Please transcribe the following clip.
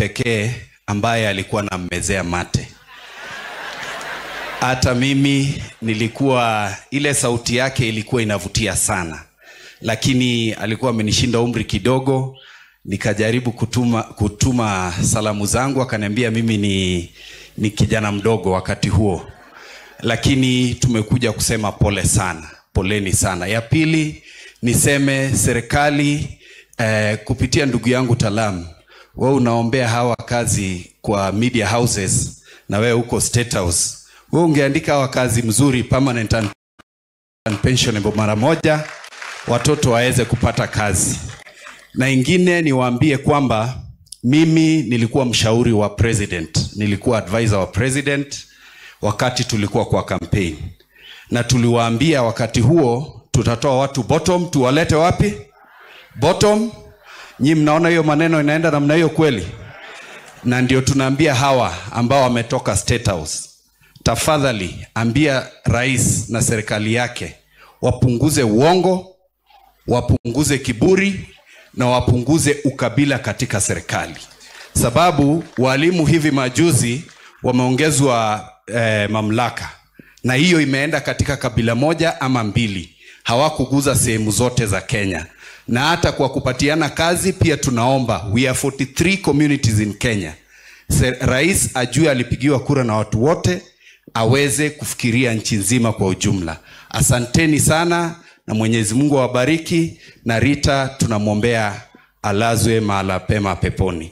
pekee ambaye alikuwa nammezea mate. Hata mimi nilikuwa, ile sauti yake ilikuwa inavutia sana, lakini alikuwa amenishinda umri kidogo. Nikajaribu kutuma, kutuma salamu zangu, akaniambia mimi ni, ni kijana mdogo wakati huo, lakini tumekuja kusema pole sana, poleni sana. Ya pili niseme serikali eh, kupitia ndugu yangu Talam, wewe unaombea hawa kazi kwa media houses na wewe huko State House, wewe ungeandika hawa kazi mzuri permanent and pensionable mara moja, watoto waweze kupata kazi. Na ingine niwaambie kwamba mimi nilikuwa mshauri wa president, nilikuwa advisor wa president wakati tulikuwa kwa campaign, na tuliwaambia wakati huo tutatoa watu bottom, tuwalete wapi bottom. Nyi mnaona hiyo maneno inaenda namna hiyo kweli? Na ndio tunaambia hawa ambao wametoka State House, tafadhali ambia rais na serikali yake wapunguze uongo, wapunguze kiburi na wapunguze ukabila katika serikali, sababu walimu hivi majuzi wameongezwa eh, mamlaka. Na hiyo imeenda katika kabila moja ama mbili, hawakuguza sehemu zote za Kenya. Na hata kwa kupatiana kazi pia tunaomba, we are 43 communities in Kenya. Rais ajue alipigiwa kura na watu wote, aweze kufikiria nchi nzima kwa ujumla. Asanteni sana na Mwenyezi Mungu awabariki, na Rita tunamwombea alazwe mahala pema peponi.